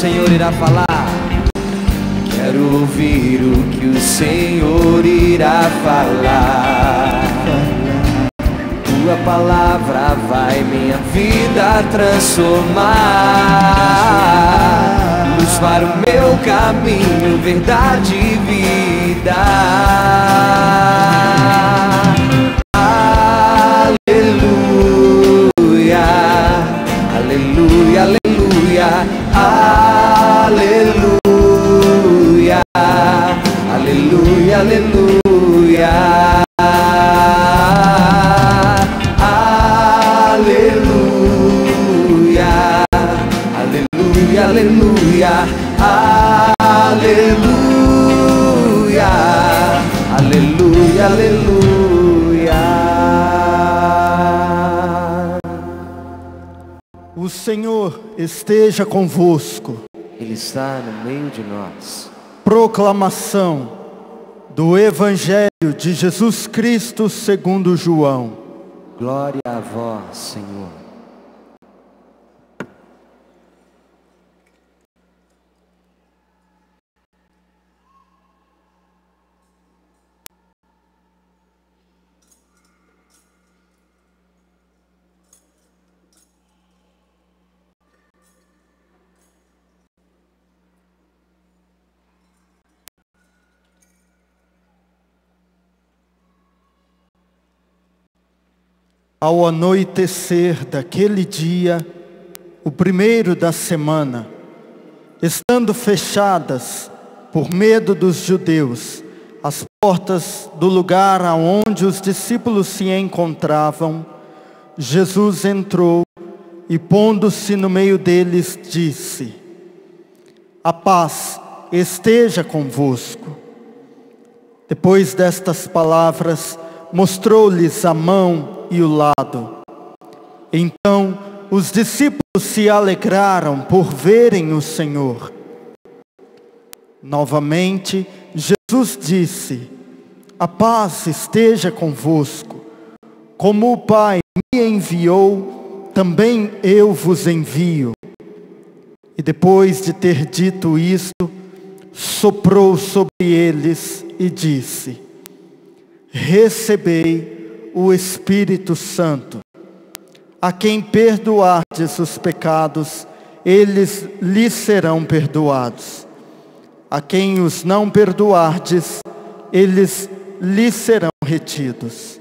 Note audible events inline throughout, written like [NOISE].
Senhor irá falar. Quero ouvir o que o Senhor irá falar. Tua palavra vai minha vida transformar. Luz para o meu caminho, verdade e vida. Senhor esteja convosco. Ele está no meio de nós. Proclamação do Evangelho de Jesus Cristo segundo João. Glória a vós, Senhor. Ao anoitecer daquele dia, o primeiro da semana, estando fechadas, por medo dos judeus, as portas do lugar aonde os discípulos se encontravam, Jesus entrou e, pondo-se no meio deles, disse: A paz esteja convosco. Depois destas palavras, mostrou-lhes a mão e o lado. Então os discípulos se alegraram por verem o Senhor. Novamente, Jesus disse: A paz esteja convosco. Como o Pai me enviou, também eu vos envio. E depois de ter dito isto, soprou sobre eles e disse: Recebei o Espírito Santo. A quem perdoardes os pecados, eles lhes serão perdoados. A quem os não perdoardes, eles lhes serão retidos.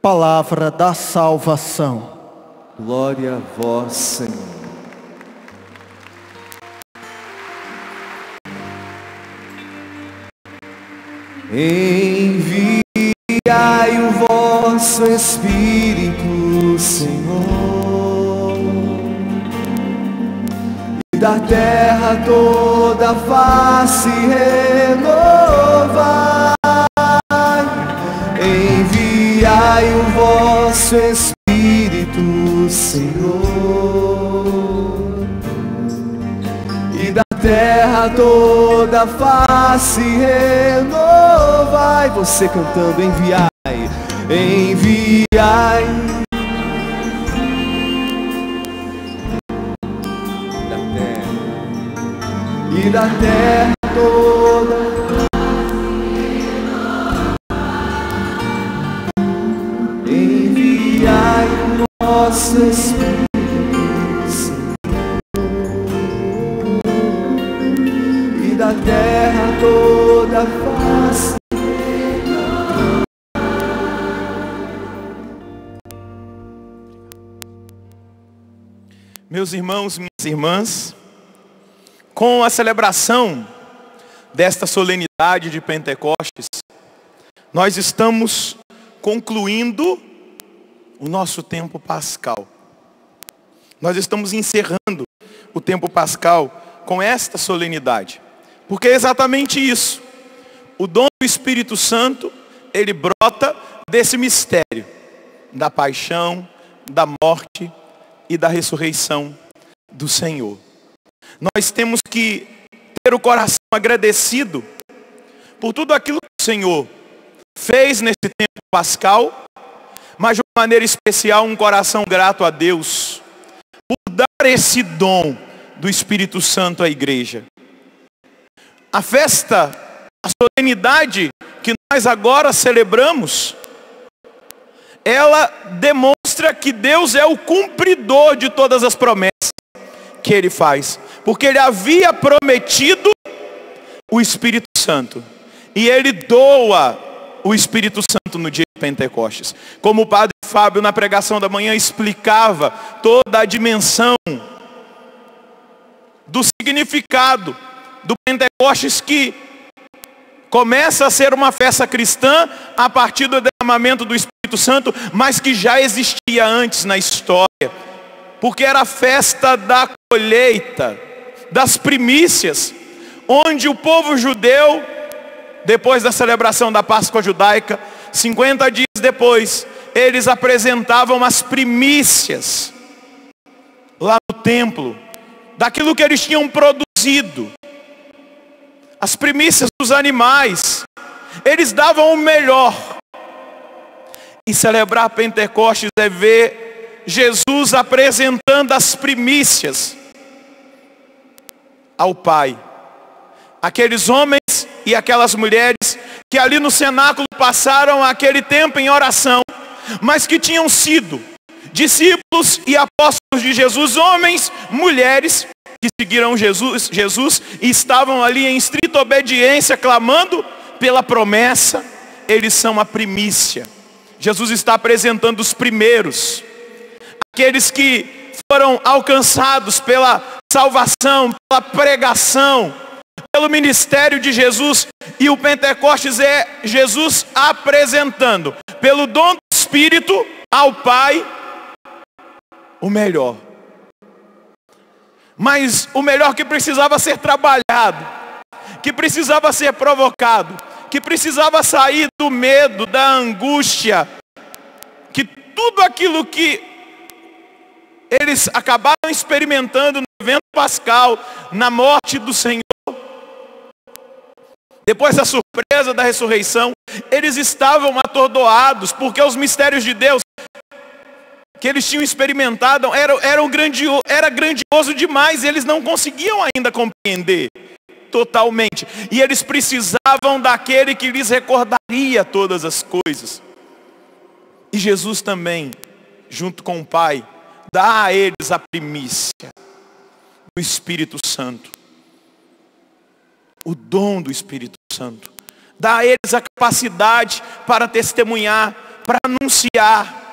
Palavra da salvação. Glória a vós, Senhor. Enviai o vosso Espírito, Senhor, e da terra toda face renovar. Enviai o vosso Espírito, Senhor, e da terra toda a face renovai. Você cantando, enviai, enviai. Da terra e da terra toda. Enviai o nosso Espírito. Meus irmãos, minhas irmãs, com a celebração desta solenidade de Pentecostes, nós estamos concluindo o nosso tempo pascal. Nós estamos encerrando o tempo pascal com esta solenidade. Porque é exatamente isso. O dom do Espírito Santo, ele brota desse mistério da paixão, da morte e da ressurreição do Senhor. Nós temos que ter o coração agradecido por tudo aquilo que o Senhor fez nesse tempo pascal, mas de uma maneira especial um coração grato a Deus esse dom do Espírito Santo à igreja. A festa, a solenidade que nós agora celebramos, ela demonstra que Deus é o cumpridor de todas as promessas que ele faz, porque ele havia prometido o Espírito Santo e ele doa o Espírito Santo no dia de Pentecostes. Como o padre Fábio na pregação da manhã explicava toda a dimensão do significado do Pentecostes que começa a ser uma festa cristã a partir do derramamento do Espírito Santo, mas que já existia antes na história, porque era a festa da colheita, das primícias, onde o povo judeu, depois da celebração da Páscoa judaica, 50 dias depois, eles apresentavam as primícias lá no templo, daquilo que eles tinham produzido as primícias dos animais. Eles davam o melhor. E celebrar Pentecostes é ver Jesus apresentando as primícias ao Pai. Aqueles homens e aquelas mulheres que ali no cenáculo passaram aquele tempo em oração, mas que tinham sido discípulos e apóstolos de Jesus, homens, mulheres que seguiram Jesus, Jesus e estavam ali em estrita obediência, clamando pela promessa, eles são a primícia. Jesus está apresentando os primeiros, aqueles que foram alcançados pela salvação, pela pregação, pelo ministério de Jesus, e o Pentecostes é Jesus apresentando, pelo dom do Espírito, ao Pai, o melhor. Mas o melhor que precisava ser trabalhado, que precisava ser provocado, que precisava sair do medo, da angústia, que tudo aquilo que eles acabaram experimentando no evento pascal, na morte do Senhor, depois da surpresa da ressurreição, eles estavam atordoados, porque os mistérios de Deus que eles tinham experimentado era, era, grandio, era grandioso demais, e eles não conseguiam ainda compreender totalmente. E eles precisavam daquele que lhes recordaria todas as coisas. E Jesus também, junto com o Pai, dá a eles a primícia do Espírito Santo. O dom do Espírito Santo. Dá a eles a capacidade para testemunhar, para anunciar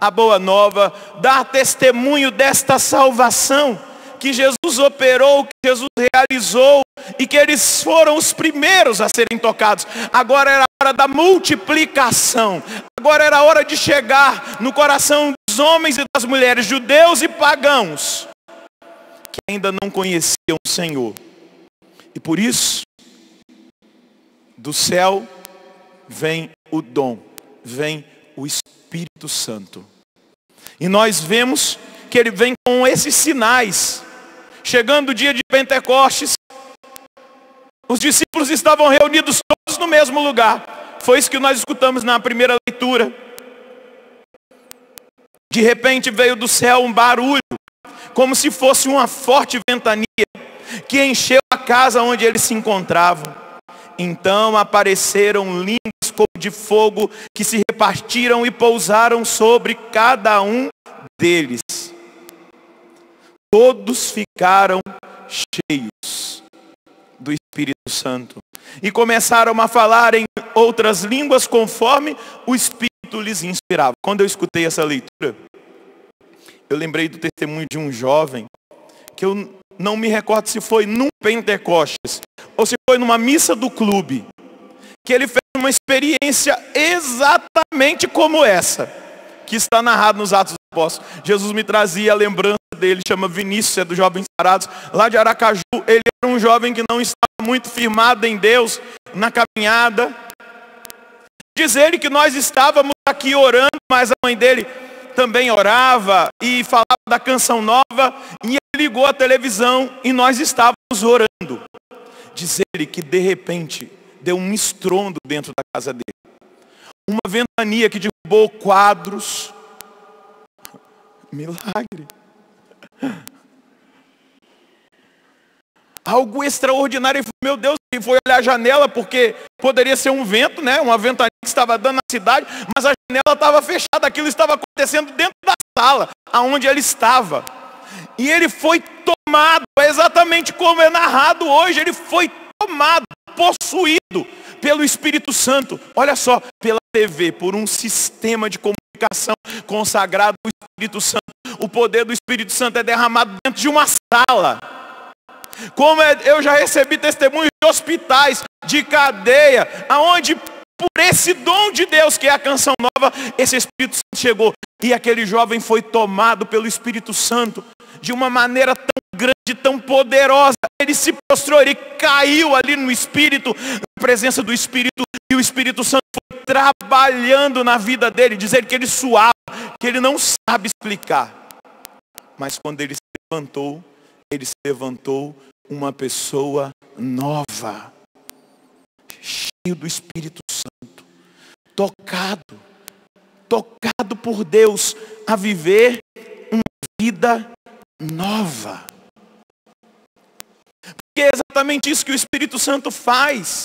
a boa nova, dar testemunho desta salvação que Jesus operou, que Jesus realizou e que eles foram os primeiros a serem tocados. Agora era a hora da multiplicação. Agora era a hora de chegar no coração dos homens e das mulheres, judeus e pagãos, que ainda não conheciam o Senhor. E por isso, do céu vem o dom, vem o Espírito Santo. E nós vemos que ele vem com esses sinais. Chegando o dia de Pentecostes, os discípulos estavam reunidos todos no mesmo lugar. Foi isso que nós escutamos na primeira leitura. De repente veio do céu um barulho, como se fosse uma forte ventania, que encheu a casa onde eles se encontravam. Então apareceram línguas como de fogo que se repartiram e pousaram sobre cada um deles. Todos ficaram cheios do Espírito Santo e começaram a falar em outras línguas conforme o Espírito lhes inspirava. Quando eu escutei essa leitura, eu lembrei do testemunho de um jovem que eu não me recordo se foi num Pentecostes ou se foi numa missa do clube, que ele fez uma experiência exatamente como essa, que está narrado nos Atos dos Apóstolos. Jesus me trazia a lembrança dele, chama Vinícius, é dos Jovens Sarados, lá de Aracaju. Ele era um jovem que não estava muito firmado em Deus, na caminhada. Diz ele que nós estávamos aqui orando, mas a mãe dele também orava e falava da canção nova, e ele ligou a televisão e nós estávamos orando. Diz ele que de repente deu um estrondo dentro da casa dele. Uma ventania que derrubou quadros. Milagre. Algo extraordinário. Falou, meu Deus, ele foi olhar a janela porque poderia ser um vento, né? Uma ventania que estava dando na cidade, mas a janela estava fechada. Aquilo estava acontecendo dentro da sala, aonde ele estava. E ele foi tomado, é exatamente como é narrado hoje. Ele foi tomado, possuído pelo Espírito Santo. Olha só, pela TV, por um sistema de comunicação consagrado ao Espírito Santo. O poder do Espírito Santo é derramado dentro de uma sala. Como é, eu já recebi testemunhos de hospitais, de cadeia, aonde por esse dom de Deus que é a canção nova, esse Espírito Santo chegou e aquele jovem foi tomado pelo Espírito Santo de uma maneira tão grande, tão poderosa. Ele se prostrou, ele caiu ali no Espírito, na presença do Espírito, e o Espírito Santo foi trabalhando na vida dele, dizer que ele suava, que ele não sabe explicar. Mas quando ele se levantou, ele se levantou uma pessoa nova, cheio do Espírito Santo, tocado, tocado por Deus a viver uma vida nova. Porque é exatamente isso que o Espírito Santo faz.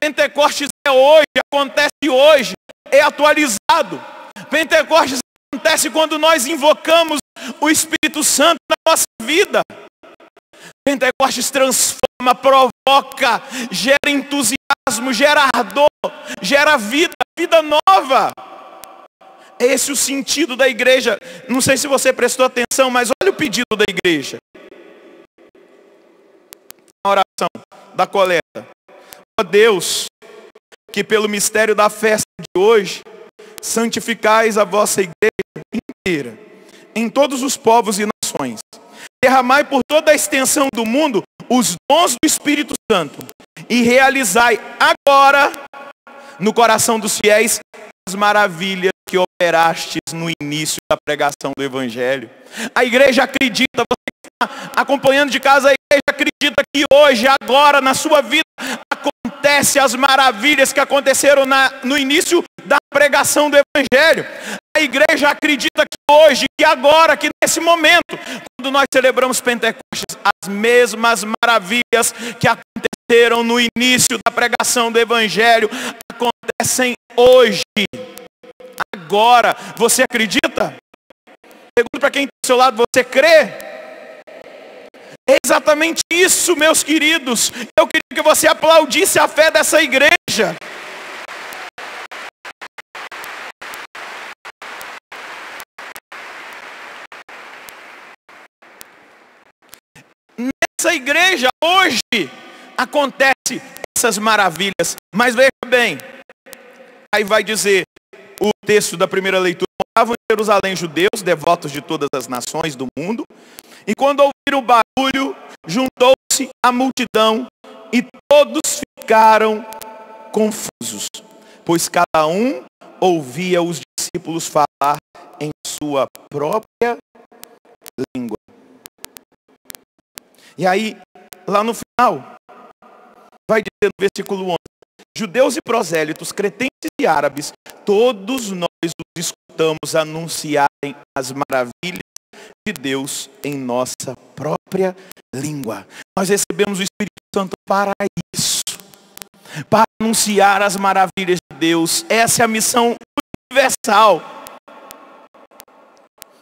Pentecostes é hoje, acontece hoje, é atualizado. Pentecostes acontece quando nós invocamos o Espírito Santo na nossa vida. Pentecostes transforma, provoca, gera entusiasmo, gera ardor, gera vida, vida nova. É esse o sentido da igreja. Não sei se você prestou atenção, mas olha o pedido da igreja. A oração da coleta. Ó Deus, que pelo mistério da festa de hoje, santificais a vossa igreja inteira, em todos os povos e nações. Derramai por toda a extensão do mundo os dons do Espírito Santo e realizai agora no coração dos fiéis as maravilhas que operastes no início da pregação do Evangelho. A igreja acredita, você que está acompanhando de casa, a igreja acredita que hoje, agora, na sua vida, acontece as maravilhas que aconteceram na, no início da pregação do Evangelho. A igreja acredita que hoje, que agora, que nesse momento, quando nós celebramos Pentecostes, as mesmas maravilhas que aconteceram no início da pregação do Evangelho acontecem hoje agora. Você acredita? Pergunto para quem está ao seu lado, você crê? É exatamente isso, meus queridos. Eu queria que você aplaudisse a fé dessa igreja. Nessa igreja hoje acontece essas maravilhas. Mas veja bem, aí vai dizer: o texto da primeira leitura, moravam em Jerusalém judeus, devotos de todas as nações do mundo, e quando ouviram o barulho, juntou-se a multidão e todos ficaram confusos, pois cada um ouvia os discípulos falar em sua própria língua. E aí, lá no final, vai dizer no versículo 11: judeus e prosélitos, cretentes e árabes, todos nós os escutamos anunciarem as maravilhas de Deus em nossa própria língua. Nós recebemos o Espírito Santo para isso, para anunciar as maravilhas de Deus. Essa é a missão universal.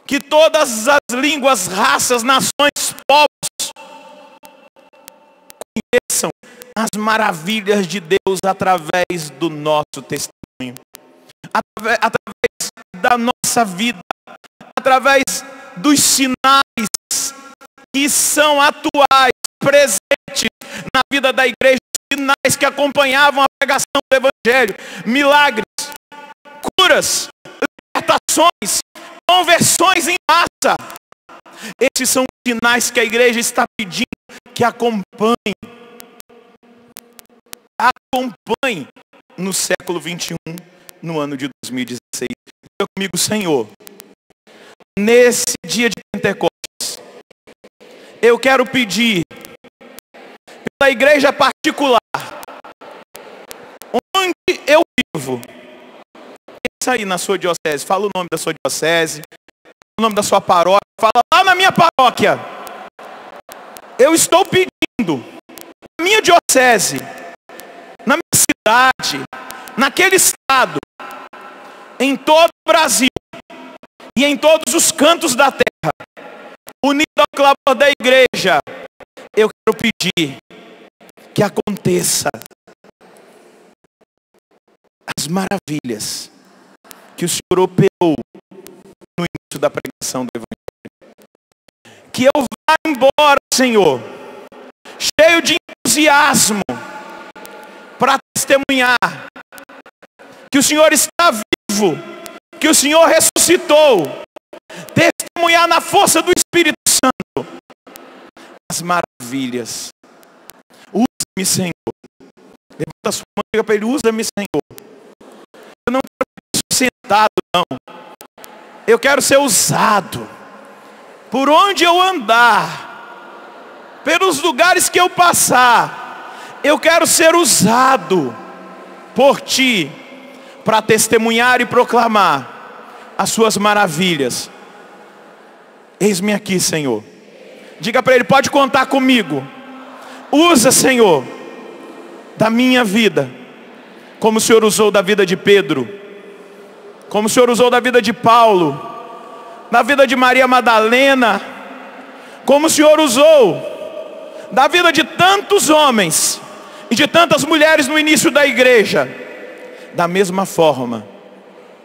Que todas as línguas, raças, nações, povos conheçam as maravilhas de Deus através do nosso testemunho, através, da nossa vida, através dos sinais que são atuais, presentes na vida da igreja, sinais que acompanhavam a pregação do Evangelho, milagres, curas, libertações, conversões em massa. Esses são os sinais que a igreja está pedindo que acompanhem acompanhe no século 21, no ano de 2016. Diga comigo, Senhor, nesse dia de Pentecostes, eu quero pedir pela igreja particular, onde eu vivo, pensa aí na sua diocese, fala o nome da sua diocese, o nome da sua paróquia, fala lá na minha paróquia. Eu estou pedindo, na minha diocese, na minha cidade, naquele estado, em todo o Brasil e em todos os cantos da terra, unido ao clamor da igreja, eu quero pedir que aconteça as maravilhas que o Senhor operou no início da pregação do Evangelho. Que eu vá embora, Senhor, cheio de entusiasmo, para testemunhar que o Senhor está vivo, que o Senhor ressuscitou, testemunhar na força do Espírito Santo as maravilhas. Usa-me, Senhor. Levanta a sua mão e diga para ele: usa-me, Senhor. Eu não quero ser sentado, não. Eu quero ser usado. Por onde eu andar, pelos lugares que eu passar, eu quero ser usado por ti para testemunhar e proclamar as suas maravilhas. Eis-me aqui, Senhor. Diga para ele: pode contar comigo. Usa, Senhor, da minha vida, como o Senhor usou da vida de Pedro, como o Senhor usou da vida de Paulo, da vida de Maria Madalena, como o Senhor usou da vida de tantos homens e de tantas mulheres no início da igreja da mesma forma,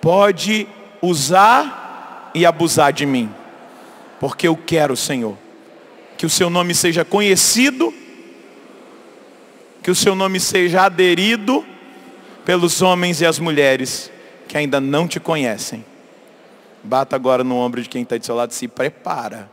pode usar e abusar de mim, porque eu quero, Senhor, que o seu nome seja conhecido, que o seu nome seja aderido pelos homens e as mulheres que ainda não te conhecem. Bata agora no ombro de quem está do seu lado e se prepara.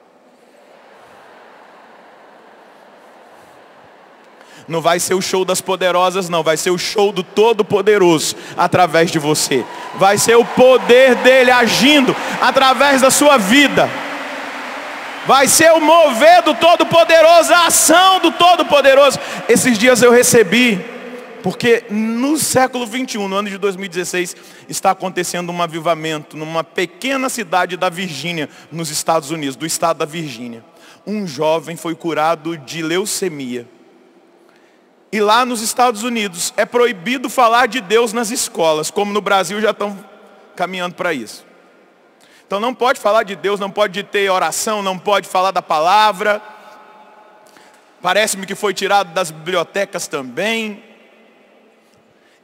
Não vai ser o show das poderosas, não. Vai ser o show do Todo-Poderoso através de você. Vai ser o poder dele agindo através da sua vida. Vai ser o mover do Todo-Poderoso, a ação do Todo-Poderoso. Esses dias eu recebi, porque no século 21, no ano de 2016, está acontecendo um avivamento numa pequena cidade da Virgínia, nos Estados Unidos, do estado da Virgínia. Um jovem foi curado de leucemia. E lá nos Estados Unidos é proibido falar de Deus nas escolas, como no Brasil já estão caminhando para isso. Então não pode falar de Deus, não pode ter oração, não pode falar da palavra. Parece-me que foi tirado das bibliotecas também.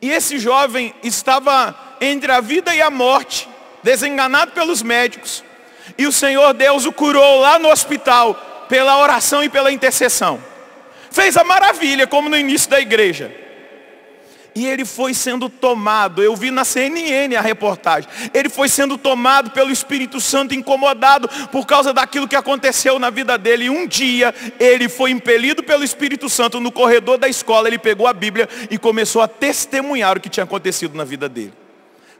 E esse jovem estava entre a vida e a morte, desenganado pelos médicos. E o Senhor Deus o curou lá no hospital, pela oração e pela intercessão fez a maravilha, como no início da igreja. E ele foi sendo tomado, eu vi na CNN a reportagem. Ele foi sendo tomado pelo Espírito Santo, incomodado por causa daquilo que aconteceu na vida dele. E um dia ele foi impelido pelo Espírito Santo no corredor da escola. Ele pegou a Bíblia e começou a testemunhar o que tinha acontecido na vida dele.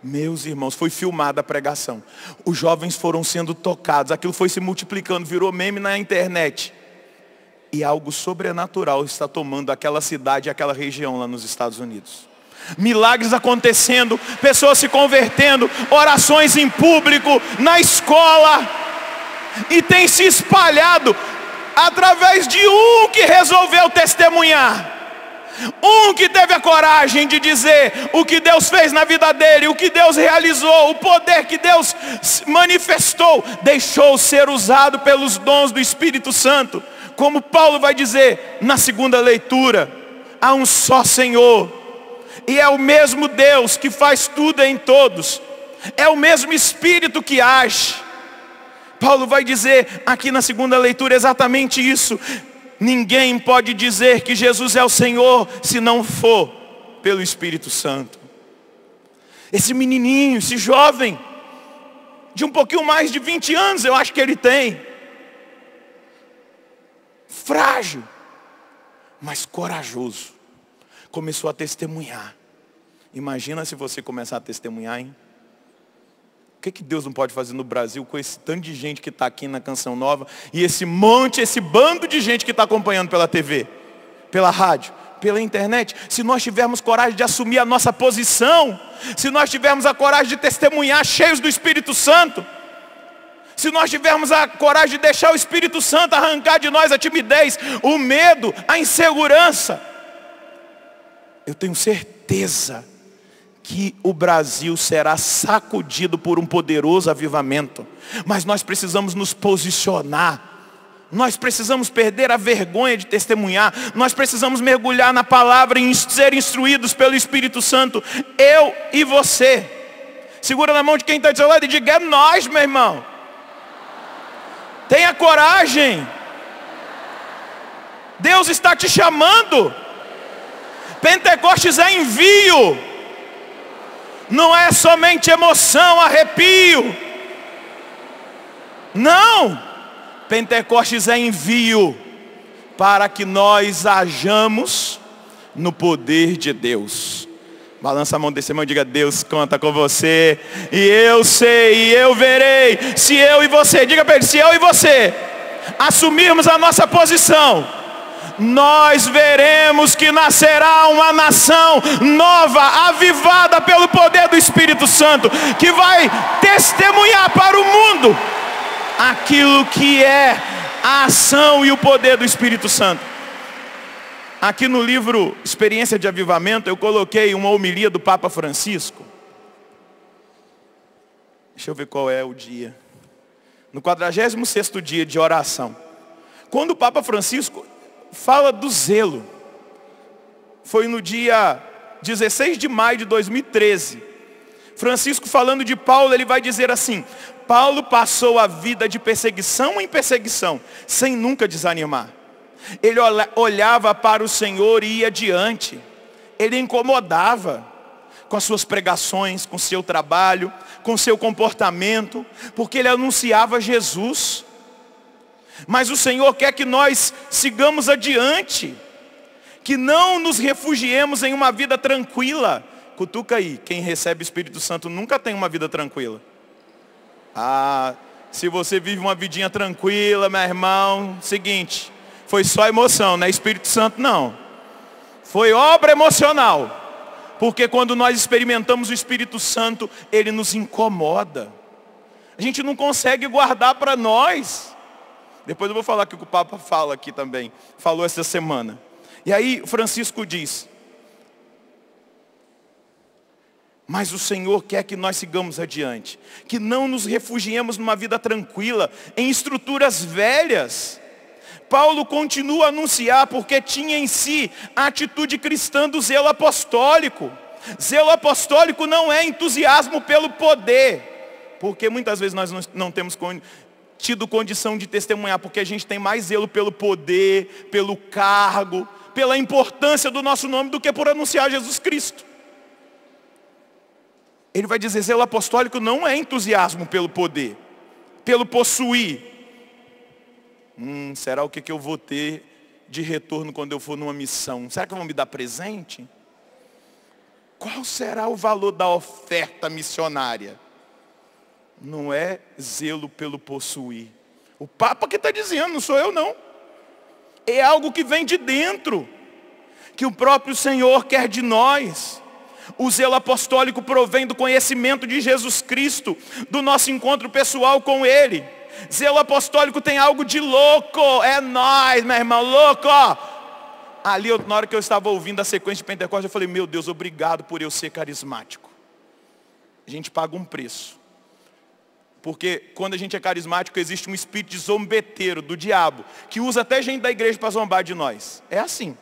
Meus irmãos, foi filmada a pregação. Os jovens foram sendo tocados, aquilo foi se multiplicando, virou meme na internet e algo sobrenatural está tomando aquela cidade, aquela região lá nos Estados Unidos. Milagres acontecendo, pessoas se convertendo, orações em público, na escola, e tem se espalhado através de um que resolveu testemunhar. Um que teve a coragem de dizer o que Deus fez na vida dele, o que Deus realizou, o poder que Deus manifestou, deixou ser usado pelos dons do Espírito Santo como Paulo vai dizer na segunda leitura, há um só Senhor, e é o mesmo Deus que faz tudo em todos, é o mesmo Espírito que age. Paulo vai dizer aqui na segunda leitura exatamente isso. Ninguém pode dizer que Jesus é o Senhor se não for pelo Espírito Santo. Esse menininho, esse jovem, de um pouquinho mais de 20 anos, eu acho que ele tem frágil, mas corajoso. Começou a testemunhar. Imagina se você começar a testemunhar, hein? O que, que Deus não pode fazer no Brasil com esse tanto de gente que está aqui na Canção Nova e esse monte, esse bando de gente que está acompanhando pela TV, pela rádio, pela internet? Se nós tivermos coragem de assumir a nossa posição, se nós tivermos a coragem de testemunhar cheios do Espírito Santo, se nós tivermos a coragem de deixar o Espírito Santo arrancar de nós a timidez, o medo, a insegurança, eu tenho certeza que o Brasil será sacudido por um poderoso avivamento. Mas nós precisamos nos posicionar. Nós precisamos perder a vergonha de testemunhar. Nós precisamos mergulhar na palavra e ser instruídos pelo Espírito Santo. Eu e você. Segura na mão de quem está do seu lado e diga: é nós, meu irmão. Tenha coragem. Deus está te chamando. Pentecostes é envio. Não é somente emoção, arrepio. Não. Pentecostes é envio para que nós hajamos no poder de Deus. Balança a mão desse irmão e diga, Deus conta com você. E eu sei, e eu verei. Se eu e você, diga para ele, se eu e você assumirmos a nossa posição, nós veremos que nascerá uma nação nova, avivada pelo poder do Espírito Santo, que vai testemunhar para o mundo aquilo que é a ação e o poder do Espírito Santo. Aqui no livro Experiência de Avivamento, eu coloquei uma homilia do Papa Francisco. Deixa eu ver qual é o dia. No 46º dia de oração. Quando o Papa Francisco fala do zelo. Foi no dia 16 de maio de 2013. Francisco falando de Paulo, ele vai dizer assim: Paulo passou a vida de perseguição em perseguição, sem nunca desanimar. Ele olhava para o Senhor e ia adiante. Ele incomodava com as suas pregações, com o seu trabalho, com o seu comportamento, porque ele anunciava Jesus. Mas o Senhor quer que nós sigamos adiante, que não nos refugiemos em uma vida tranquila. Cutuca aí, quem recebe o Espírito Santo nunca tem uma vida tranquila. Ah, se você vive uma vidinha tranquila, meu irmão, seguinte, foi só emoção, não é Espírito Santo não. Foi obra emocional. Porque quando nós experimentamos o Espírito Santo, ele nos incomoda. A gente não consegue guardar para nós. Depois eu vou falar o que o Papa fala aqui também. Falou essa semana. E aí Francisco diz. Mas o Senhor quer que nós sigamos adiante. Que não nos refugiemos numa vida tranquila, em estruturas velhas. Paulo continua a anunciar porque tinha em si a atitude cristã do zelo apostólico. Zelo apostólico não é entusiasmo pelo poder, porque muitas vezes nós não temos tido condição de testemunhar, porque a gente tem mais zelo pelo poder, pelo cargo, pela importância do nosso nome do que por anunciar Jesus Cristo. Ele vai dizer, zelo apostólico não é entusiasmo pelo poder, pelo possuir, Hum, será o que, que eu vou ter de retorno quando eu for numa missão? Será que vão me dar presente? Qual será o valor da oferta missionária? Não é zelo pelo possuir. O Papa que está dizendo, não sou eu não. É algo que vem de dentro, que o próprio Senhor quer de nós. O zelo apostólico provém do conhecimento de Jesus Cristo, do nosso encontro pessoal com Ele. Zelo apostólico tem algo de louco. É nós, meu irmão, louco. Ali, eu, na hora que eu estava ouvindo a sequência de Pentecostes, eu falei, meu Deus, obrigado por eu ser carismático. A gente paga um preço. Porque quando a gente é carismático, existe um espírito de zombeteiro, do diabo, que usa até gente da igreja para zombar de nós. É assim.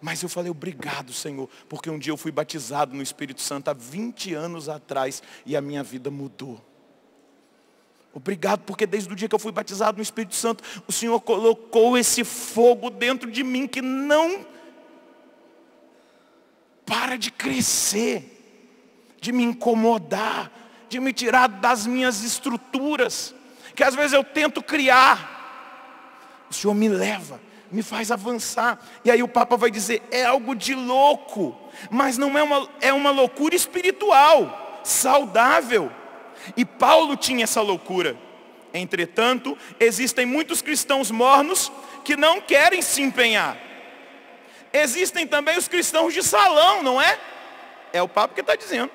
Mas eu falei, obrigado, Senhor, porque um dia eu fui batizado no Espírito Santo há 20 anos atrás e a minha vida mudou. Obrigado, porque desde o dia que eu fui batizado no Espírito Santo, o Senhor colocou esse fogo dentro de mim que não para de crescer, de me incomodar, de me tirar das minhas estruturas, que às vezes eu tento criar. O Senhor me leva, me faz avançar. E aí o Papa vai dizer, é algo de louco, mas não é uma, é uma loucura espiritual, saudável. E Paulo tinha essa loucura. Entretanto, existem muitos cristãos mornos que não querem se empenhar. Existem também os cristãos de salão, não é? É o papo que está dizendo.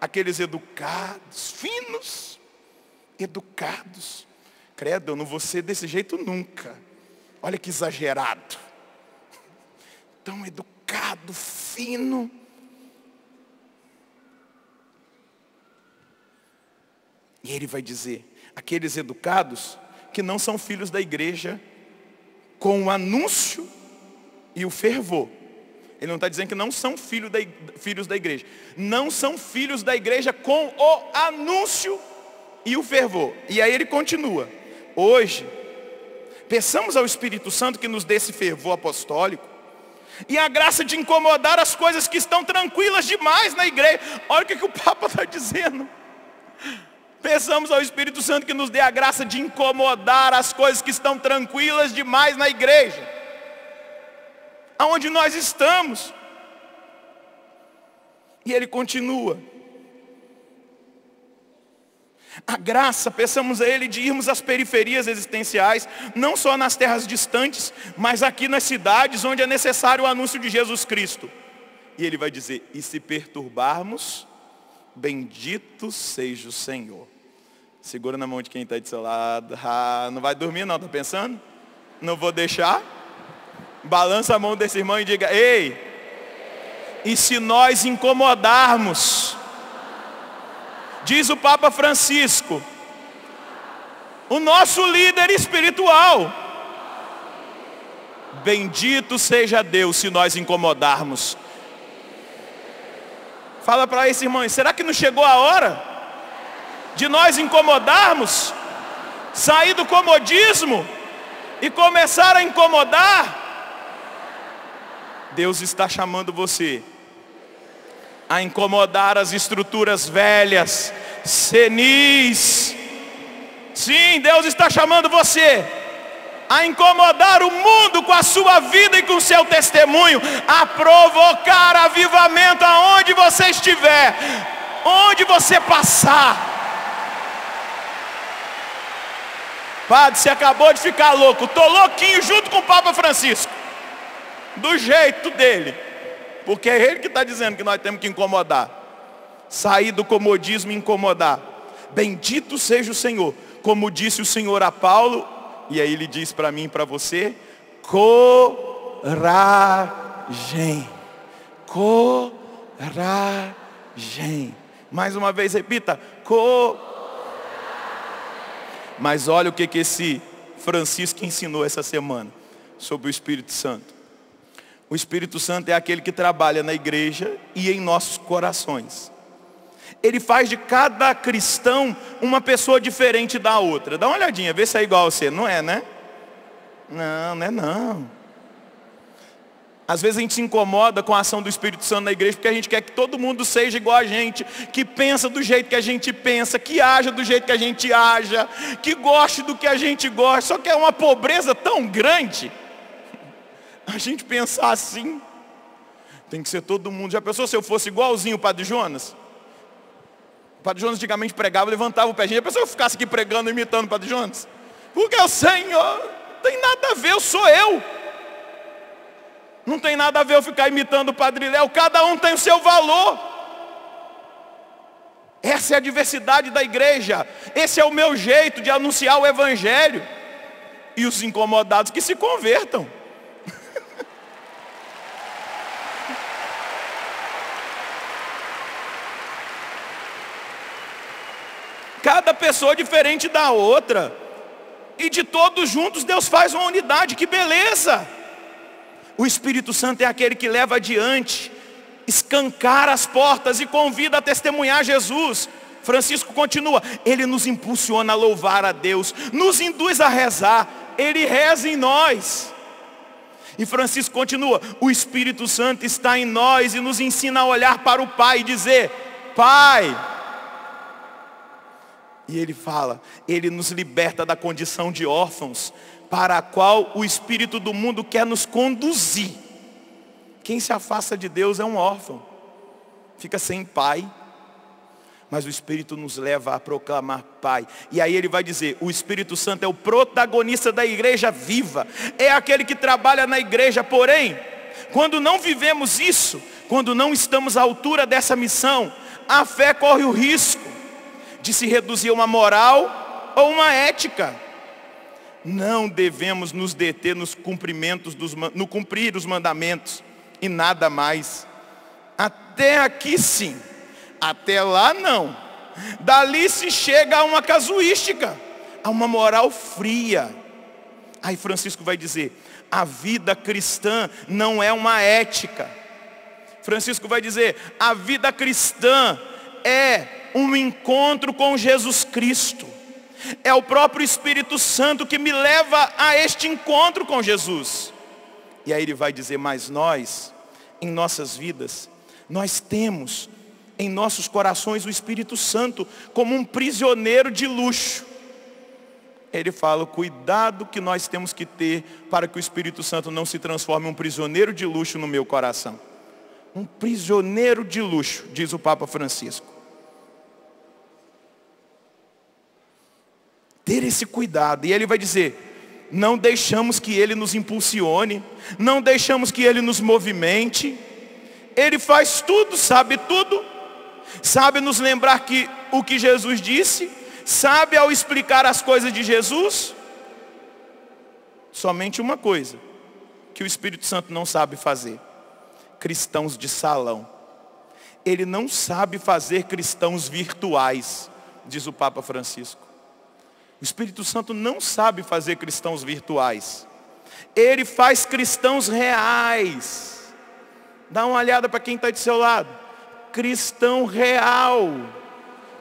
Aqueles educados, finos, educados. Credo, eu não vou ser desse jeito nunca. Olha que exagerado. Tão educado, fino. E ele vai dizer: aqueles educados que não são filhos da igreja, com o anúncio e o fervor. Ele não está dizendo que não são filho da, filhos da igreja. Não são filhos da igreja com o anúncio e o fervor. E aí ele continua. Hoje, peçamos ao Espírito Santo que nos dê esse fervor apostólico. E a graça de incomodar as coisas que estão tranquilas demais na igreja. Olha o que, que o Papa está dizendo. Peçamos ao Espírito Santo que nos dê a graça de incomodar as coisas que estão tranquilas demais na igreja. Aonde nós estamos. E ele continua. A graça, peçamos a Ele de irmos às periferias existenciais, não só nas terras distantes, mas aqui nas cidades onde é necessário o anúncio de Jesus Cristo. E Ele vai dizer: e se perturbarmos, bendito seja o Senhor. Segura na mão de quem está do seu lado. Ah, não vai dormir não, está pensando? Não vou deixar. Balança a mão desse irmão e diga, ei, e se nós incomodarmos, diz o Papa Francisco, o nosso líder espiritual, bendito seja Deus se nós incomodarmos. Fala para esse irmão, será que não chegou a hora? De nós incomodarmos, sair do comodismo e começar a incomodar, Deus está chamando você a incomodar as estruturas velhas, senis. Sim, Deus está chamando você a incomodar o mundo com a sua vida e com o seu testemunho, a provocar avivamento aonde você estiver, onde você passar. Padre, você acabou de ficar louco. Estou louquinho junto com o Papa Francisco. Do jeito dele. Porque é ele que está dizendo que nós temos que incomodar. Sair do comodismo e incomodar. Bendito seja o Senhor. Como disse o Senhor a Paulo, e aí ele diz para mim e para você, coragem. Coragem. Mais uma vez repita, coragem mas olha o que, que esse Francisco ensinou essa semana sobre o Espírito Santo. O Espírito Santo é aquele que trabalha na igreja e em nossos corações. Ele faz de cada cristão uma pessoa diferente da outra. Dá uma olhadinha, vê se é igual a você. Não é, né? Não, não é não. Às vezes a gente se incomoda com a ação do Espírito Santo na igreja porque a gente quer que todo mundo seja igual a gente, que pensa do jeito que a gente pensa, que haja do jeito que a gente haja, que goste do que a gente gosta. Só que é uma pobreza tão grande [LAUGHS] a gente pensar assim. Tem que ser todo mundo. Já pensou se eu fosse igualzinho o Padre Jonas? O Padre Jonas antigamente pregava, levantava o pé. Já pensou se eu ficasse aqui pregando, imitando o Padre Jonas? Porque o Senhor tem nada a ver, eu sou eu. Não tem nada a ver eu ficar imitando o Padre Léo, cada um tem o seu valor. Essa é a diversidade da igreja. Esse é o meu jeito de anunciar o Evangelho. E os incomodados que se convertam. [LAUGHS] Cada pessoa diferente da outra. E de todos juntos Deus faz uma unidade. Que beleza! O Espírito Santo é aquele que leva adiante, escancara as portas e convida a testemunhar Jesus. Francisco continua, ele nos impulsiona a louvar a Deus, nos induz a rezar, ele reza em nós. E Francisco continua, o Espírito Santo está em nós e nos ensina a olhar para o Pai e dizer, Pai. E ele fala, ele nos liberta da condição de órfãos para a qual o espírito do mundo quer nos conduzir. Quem se afasta de Deus é um órfão, fica sem pai, mas o Espírito nos leva a proclamar Pai. E aí ele vai dizer: o Espírito Santo é o protagonista da igreja viva, é aquele que trabalha na igreja, porém, quando não vivemos isso, quando não estamos à altura dessa missão, a fé corre o risco de se reduzir a uma moral ou uma ética. Não devemos nos deter nos cumprimentos dos, no cumprir os mandamentos e nada mais. Até aqui sim, até lá não. Dali se chega a uma casuística, a uma moral fria. Aí Francisco vai dizer: a vida cristã não é uma ética. Francisco vai dizer: a vida cristã é um encontro com Jesus Cristo. É o próprio Espírito Santo que me leva a este encontro com Jesus. E aí ele vai dizer: Mas nós, em nossas vidas, nós temos em nossos corações o Espírito Santo como um prisioneiro de luxo. Ele fala: cuidado que nós temos que ter para que o Espírito Santo não se transforme em um prisioneiro de luxo no meu coração. Um prisioneiro de luxo, diz o Papa Francisco. Ter esse cuidado. E ele vai dizer: não deixamos que ele nos impulsione, não deixamos que ele nos movimente. Ele faz tudo, sabe tudo, sabe nos lembrar que o que Jesus disse, sabe ao explicar as coisas de Jesus. Somente uma coisa que o Espírito Santo não sabe fazer: cristãos de salão. Ele não sabe fazer cristãos virtuais, diz o Papa Francisco. O Espírito Santo não sabe fazer cristãos virtuais. Ele faz cristãos reais. Dá uma olhada para quem está de seu lado. Cristão real.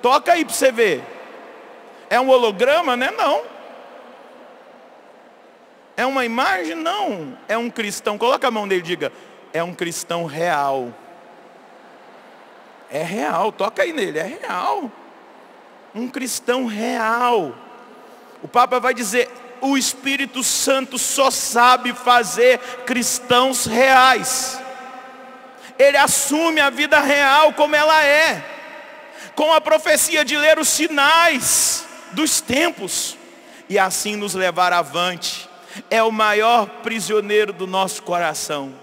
Toca aí para você ver. É um holograma, né? Não. É uma imagem? Não. É um cristão. Coloca a mão dele e diga. É um cristão real. É real. Toca aí nele. É real. Um cristão real. O Papa vai dizer, o Espírito Santo só sabe fazer cristãos reais. Ele assume a vida real como ela é, com a profecia de ler os sinais dos tempos e assim nos levar avante. É o maior prisioneiro do nosso coração.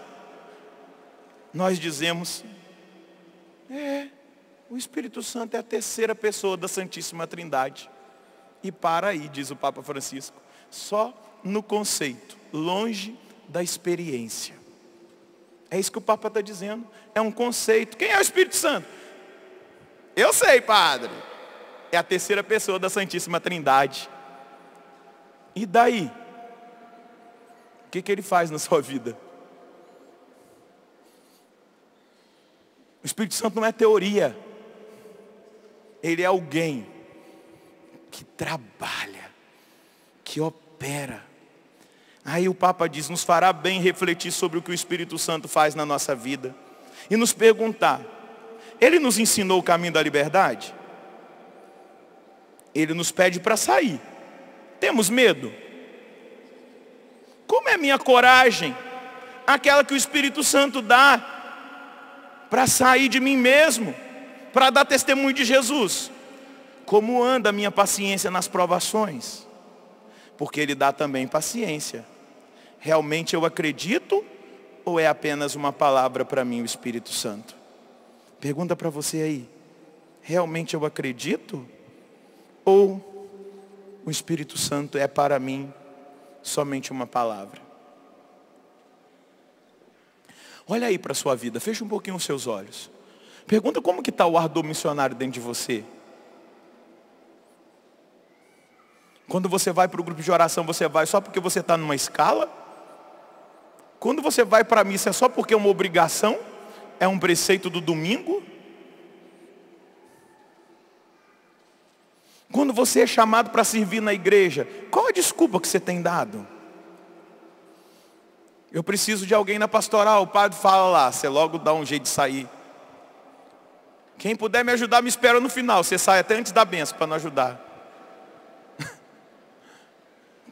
Nós dizemos, é, o Espírito Santo é a terceira pessoa da Santíssima Trindade e para aí, diz o Papa Francisco. Só no conceito, longe da experiência. É isso que o Papa está dizendo. É um conceito. Quem é o Espírito Santo? Eu sei, padre. É a terceira pessoa da Santíssima Trindade. E daí? O que, que ele faz na [LAUGHS] sua vida? O Espírito Santo não é teoria. Ele é alguém que trabalha, que opera. Aí o Papa diz: nos fará bem refletir sobre o que o Espírito Santo faz na nossa vida e nos perguntar: Ele nos ensinou o caminho da liberdade? Ele nos pede para sair. Temos medo? Como é minha coragem? Aquela que o Espírito Santo dá para sair de mim mesmo, para dar testemunho de Jesus. Como anda a minha paciência nas provações? Porque Ele dá também paciência. Realmente eu acredito ou é apenas uma palavra para mim, o Espírito Santo? Pergunta para você aí. Realmente eu acredito? Ou o Espírito Santo é para mim somente uma palavra? Olha aí para a sua vida, fecha um pouquinho os seus olhos. Pergunta como que está o ardor missionário dentro de você. Quando você vai para o grupo de oração, você vai só porque você está numa escala? Quando você vai para a missa, é só porque é uma obrigação? É um preceito do domingo? Quando você é chamado para servir na igreja, qual a desculpa que você tem dado? Eu preciso de alguém na pastoral, o padre fala lá, você logo dá um jeito de sair. Quem puder me ajudar, me espera no final. Você sai até antes da benção para não ajudar.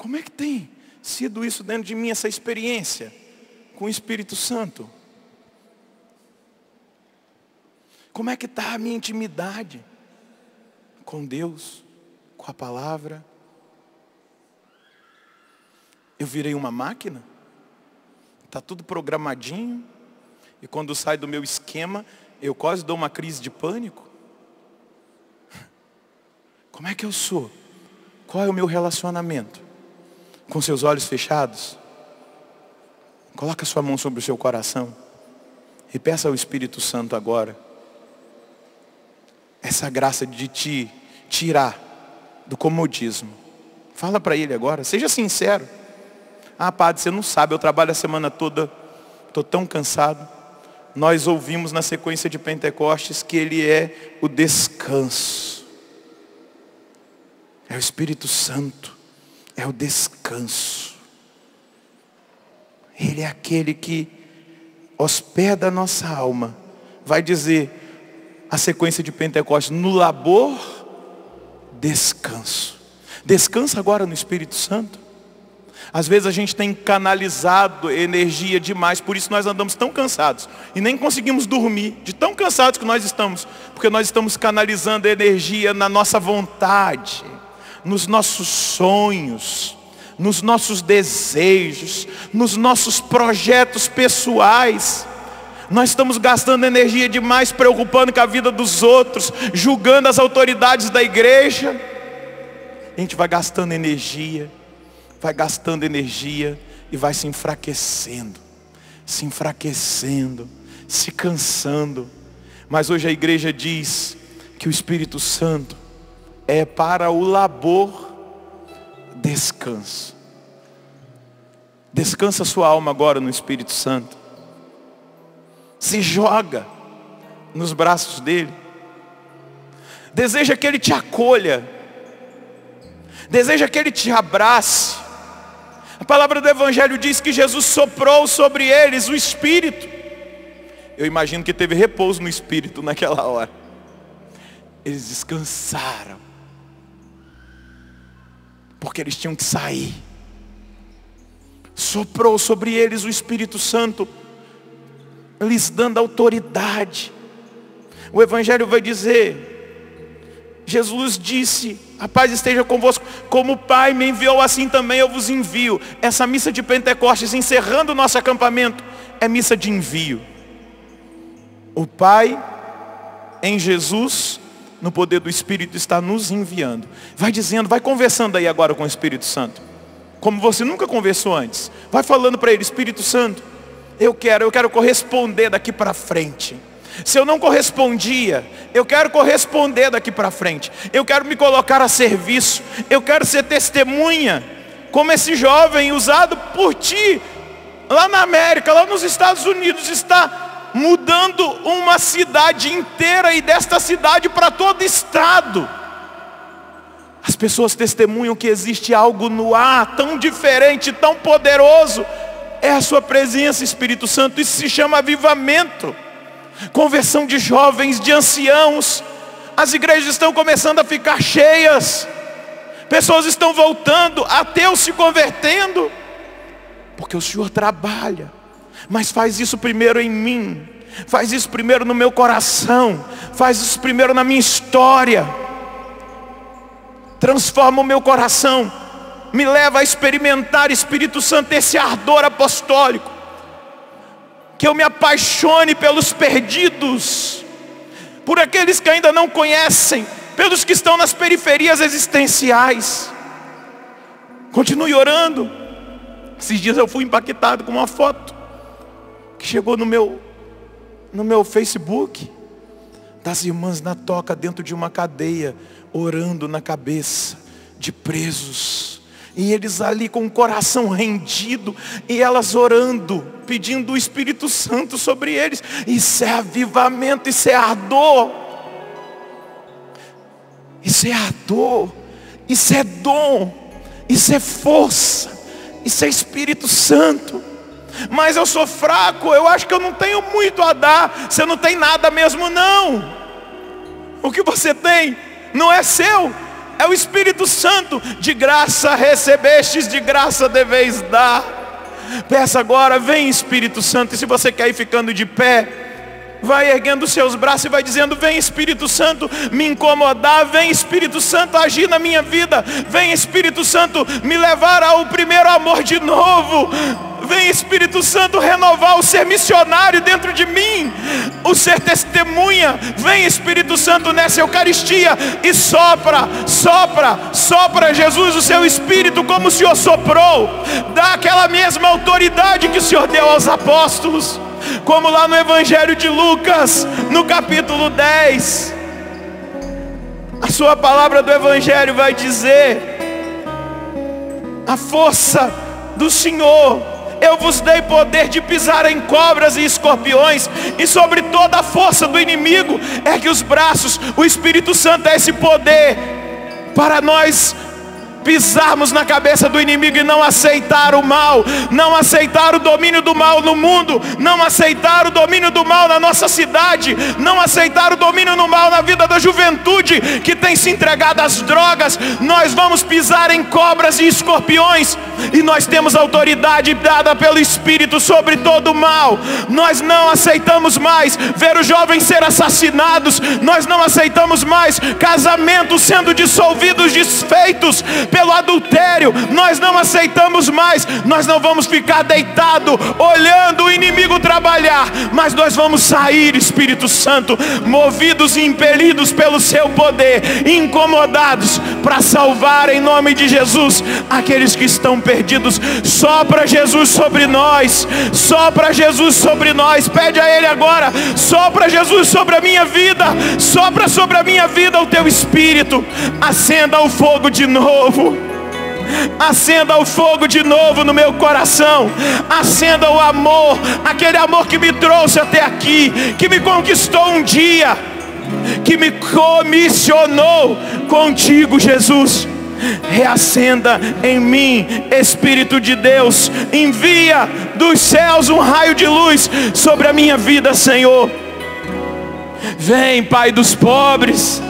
Como é que tem sido isso dentro de mim, essa experiência com o Espírito Santo? Como é que está a minha intimidade com Deus, com a palavra? Eu virei uma máquina? Está tudo programadinho? E quando sai do meu esquema, eu quase dou uma crise de pânico? [LAUGHS] Como é que eu sou? Qual é o meu relacionamento? Com seus olhos fechados? Coloque a sua mão sobre o seu coração e peça ao Espírito Santo agora essa graça de te tirar do comodismo. Fala para ele agora, seja sincero. Ah, padre, você não sabe, eu trabalho a semana toda, estou tão cansado. Nós ouvimos na sequência de Pentecostes que ele é o descanso. É o Espírito Santo, é o descanso. Ele é aquele que hospeda a nossa alma. Vai dizer a sequência de Pentecostes, no labor, descanso. Descansa agora no Espírito Santo. Às vezes a gente tem canalizado energia demais, por isso nós andamos tão cansados e nem conseguimos dormir, de tão cansados que nós estamos, porque nós estamos canalizando energia na nossa vontade, nos nossos sonhos, nos nossos desejos, nos nossos projetos pessoais. Nós estamos gastando energia demais, preocupando com a vida dos outros, julgando as autoridades da igreja. A gente vai gastando energia, vai gastando energia e vai se enfraquecendo, se enfraquecendo, se cansando. Mas hoje a igreja diz que o Espírito Santo é para o labor descanso. Descansa sua alma agora no Espírito Santo. Se joga nos braços dele. Deseja que ele te acolha. Deseja que ele te abrace. A palavra do Evangelho diz que Jesus soprou sobre eles o Espírito. Eu imagino que teve repouso no Espírito naquela hora. Eles descansaram porque eles tinham que sair. Soprou sobre eles o Espírito Santo, lhes dando autoridade. O Evangelho vai dizer: Jesus disse, a paz esteja convosco, como o Pai me enviou, assim também eu vos envio. Essa missa de Pentecostes, encerrando o nosso acampamento, é missa de envio. O Pai em Jesus no poder do Espírito, está nos enviando. Vai dizendo, vai conversando aí agora com o Espírito Santo. Como você nunca conversou antes. Vai falando para ele, Espírito Santo, eu quero, eu quero corresponder daqui para frente. Se eu não correspondia, eu quero corresponder daqui para frente. Eu quero me colocar a serviço. Eu quero ser testemunha, como esse jovem usado por ti, lá na América, lá nos Estados Unidos, está mudando uma cidade inteira e desta cidade para todo estado. As pessoas testemunham que existe algo no ar tão diferente, tão poderoso. É a sua presença, Espírito Santo. Isso se chama avivamento. Conversão de jovens, de anciãos. As igrejas estão começando a ficar cheias. Pessoas estão voltando, ateus se convertendo. Porque o Senhor trabalha mas faz isso primeiro em mim, faz isso primeiro no meu coração, faz isso primeiro na minha história. Transforma o meu coração, me leva a experimentar, Espírito Santo, esse ardor apostólico. Que eu me apaixone pelos perdidos, por aqueles que ainda não conhecem, pelos que estão nas periferias existenciais. Continue orando. Esses dias eu fui impactado com uma foto que chegou no meu, no meu Facebook, das irmãs na toca dentro de uma cadeia, orando na cabeça de presos. E eles ali com o coração rendido, e elas orando, pedindo o Espírito Santo sobre eles. Isso é avivamento, isso é ardor. Isso é ardor, isso é dom, isso é força, isso é Espírito Santo mas eu sou fraco, eu acho que eu não tenho muito a dar. Você não tem nada mesmo, não. O que você tem não é seu, é o Espírito Santo. De graça recebestes, de graça deveis dar. Peça agora, vem Espírito Santo. E se você quer ir ficando de pé, vai erguendo seus braços e vai dizendo: Vem Espírito Santo me incomodar, vem Espírito Santo agir na minha vida, vem Espírito Santo me levar ao primeiro amor de novo, Vem Espírito Santo renovar o ser missionário dentro de mim, o ser testemunha. Vem Espírito Santo nessa Eucaristia e sopra, sopra, sopra Jesus o seu Espírito como o Senhor soprou. Dá aquela mesma autoridade que o Senhor deu aos apóstolos, como lá no Evangelho de Lucas, no capítulo 10. A sua palavra do Evangelho vai dizer: a força do Senhor, eu vos dei poder de pisar em cobras e escorpiões, e sobre toda a força do inimigo, é que os braços, o Espírito Santo é esse poder para nós pisarmos na cabeça do inimigo e não aceitar o mal, não aceitar o domínio do mal no mundo, não aceitar o domínio do mal na nossa cidade, não aceitar o domínio do mal na vida da juventude que tem se entregado às drogas. Nós vamos pisar em cobras e escorpiões e nós temos autoridade dada pelo Espírito sobre todo o mal. Nós não aceitamos mais ver os jovens ser assassinados, nós não aceitamos mais casamentos sendo dissolvidos, desfeitos pelo adultério, nós não aceitamos mais, nós não vamos ficar deitado olhando o inimigo trabalhar, mas nós vamos sair, Espírito Santo, movidos e impelidos pelo seu poder, incomodados para salvar em nome de Jesus aqueles que estão perdidos. Sopra Jesus sobre nós, sopra Jesus sobre nós. Pede a Ele agora, sopra Jesus sobre a minha vida, sopra sobre a minha vida o teu espírito, acenda o fogo de novo. Acenda o fogo de novo no meu coração. Acenda o amor, aquele amor que me trouxe até aqui, que me conquistou um dia, que me comissionou contigo, Jesus. Reacenda em mim, Espírito de Deus. Envia dos céus um raio de luz sobre a minha vida, Senhor. Vem, Pai dos pobres.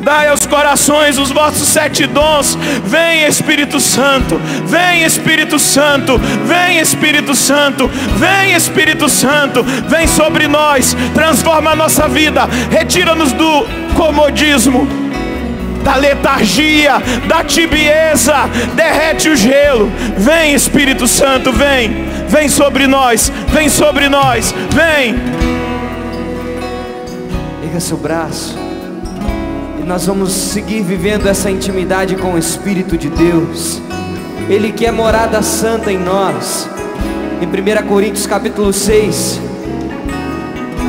Dai aos corações os vossos sete dons. Vem Espírito Santo, vem Espírito Santo, vem Espírito Santo, vem Espírito Santo, vem sobre nós, transforma a nossa vida, retira-nos do comodismo, da letargia, da tibieza, derrete o gelo. Vem Espírito Santo, vem, vem sobre nós, vem sobre nós, vem. Liga seu braço nós vamos seguir vivendo essa intimidade com o Espírito de Deus. Ele que é morada santa em nós. Em 1 Coríntios capítulo 6,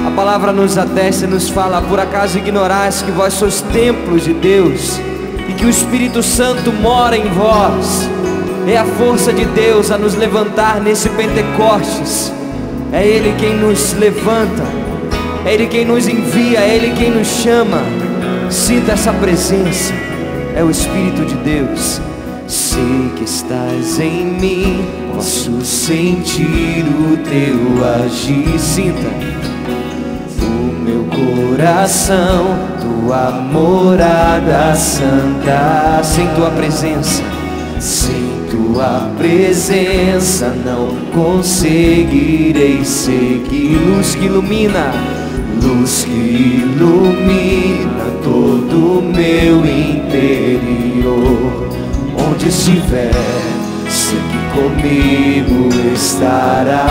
a palavra nos atesta e nos fala: Por acaso ignorais que vós sois templos de Deus e que o Espírito Santo mora em vós? É a força de Deus a nos levantar nesse Pentecostes. É Ele quem nos levanta, é Ele quem nos envia, é Ele quem nos chama. Sinta essa presença, é o Espírito de Deus. Sei que estás em mim, posso sentir o teu agir. Sinta o meu coração, tua morada santa. Sem tua presença, sem tua presença, não conseguirei seguir. Luz que ilumina, luz que ilumina todo o meu interior. Onde estiver, sei que comigo estarás.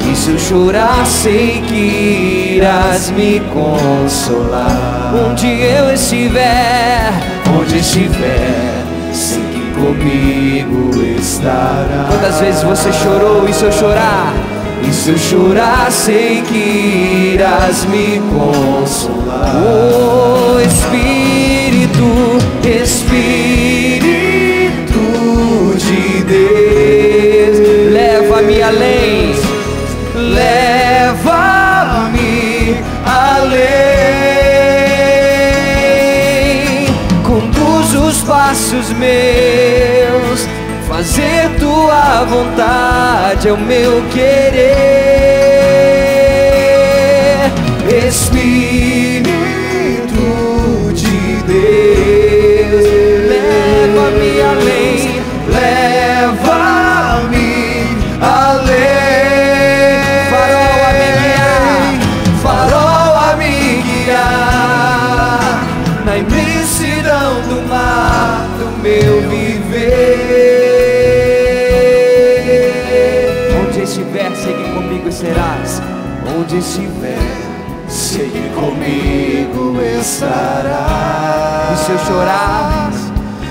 E se eu chorar, sei que irás me consolar. Onde eu estiver, onde estiver, sei que comigo estarás. Quantas vezes você chorou e se eu chorar? E se eu chorar, sei que irás me consolar. Oh Espírito, Espírito de Deus, leva-me além, leva-me além. Conduz os passos meus Fazer tua vontade é o meu querer, E se eu chorar,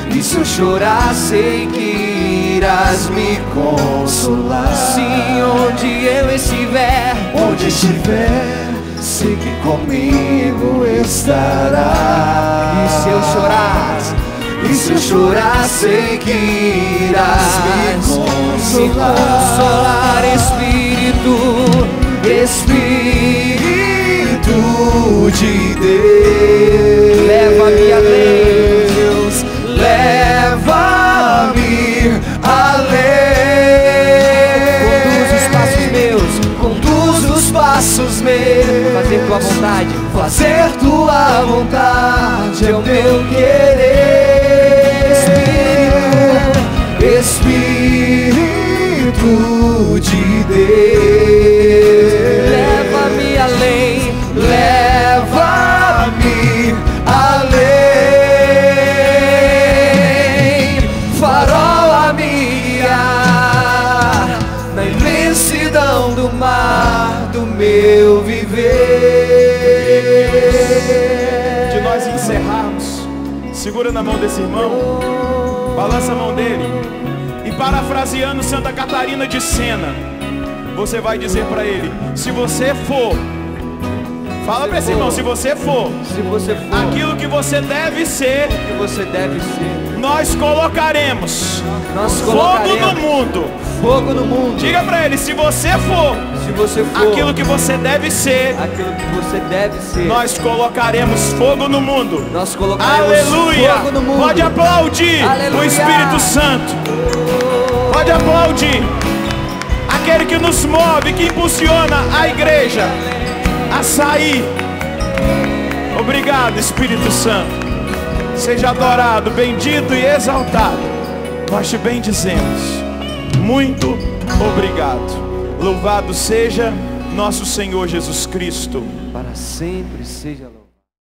e se eu chorar, sei que irás me consolar. Sim, onde eu estiver, onde estiver, sei que comigo estarás. E se eu chorar, e se eu chorar, sei que irás me consolar. Me consolar, Espírito, Espírito de Deus. Leva-me além, Deus, leva-me além. Conduz os passos meus, conduz os passos meus. Fazer tua vontade, fazer tua vontade é o meu querer. Espírito de Deus, leva-me além, meu viver. De nós encerrarmos, segura na mão desse irmão, balança a mão dele e parafraseando Santa Catarina de Sena, você vai dizer para ele: se você for, fala para esse irmão, se você for Se você for aquilo que você deve ser, que você deve ser, nós colocaremos nós fogo colocaremos no mundo. fogo no mundo. Diga para ele: se você for Se você for aquilo que você deve ser, aquilo que você deve ser, nós colocaremos fogo no mundo. nós colocaremos Aleluia! fogo no mundo. Pode aplaudir Aleluia! o Espírito Santo. Pode aplaudir aquele que nos move, que impulsiona a igreja a sair. Obrigado, Espírito Santo. Seja adorado, bendito e exaltado. Nós te bendizemos. Muito obrigado. Louvado seja nosso Senhor Jesus Cristo. Para sempre seja